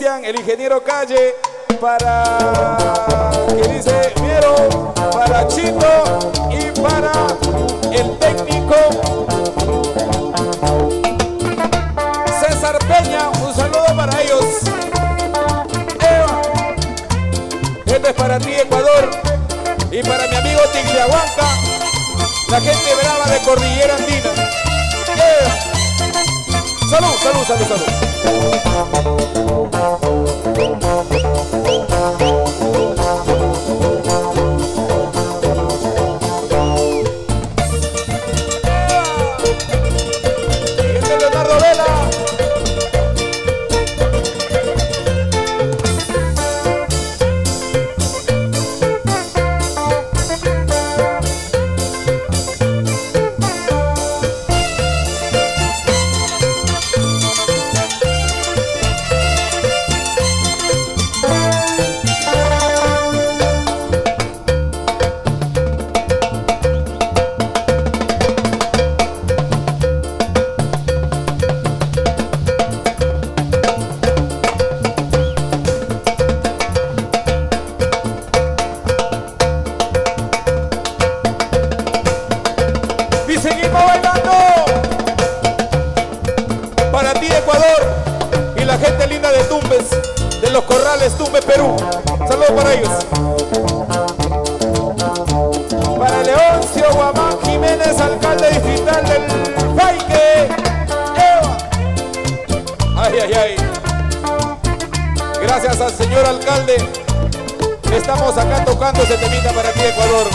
El ingeniero Calle, para que dice Miero, para Chito y para el técnico César Peña. Un saludo para ellos. Eva, esto es para ti Ecuador y para mi amigo Tigriahuanca, la gente brava de Cordillera Andina. Eva. Salud, salud, salud, salud. Ti Ecuador y la gente linda de Tumbes, de los Corrales Tumbes, Perú. Saludos para ellos. Para Leoncio Guamán Jiménez, alcalde distrital del Paique. Ay, ay, ay. Gracias al señor alcalde. Estamos acá tocando este temita para ti Ecuador.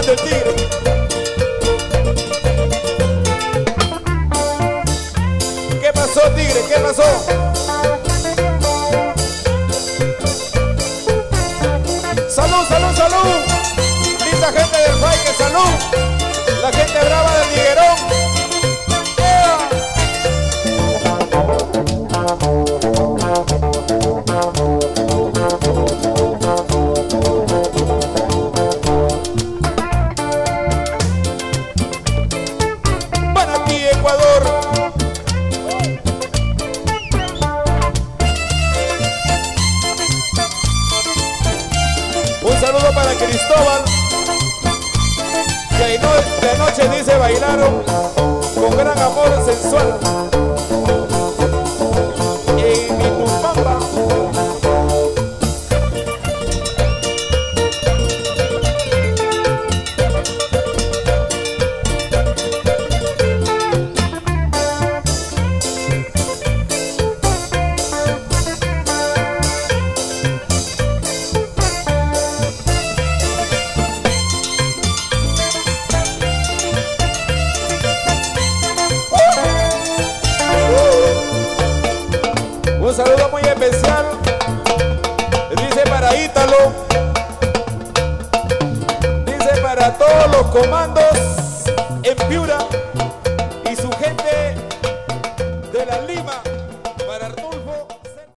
Tigre. ¿Qué pasó, tigre? ¿Qué pasó? Salud, salud, salud. Linda gente del Paique, salud. La gente brava del Tiguerón. Un saludo para Cristóbal. Que de anoche dice bailaron con gran amor sensual. Especial. Dice para Ítalo. Dice para todos los comandos.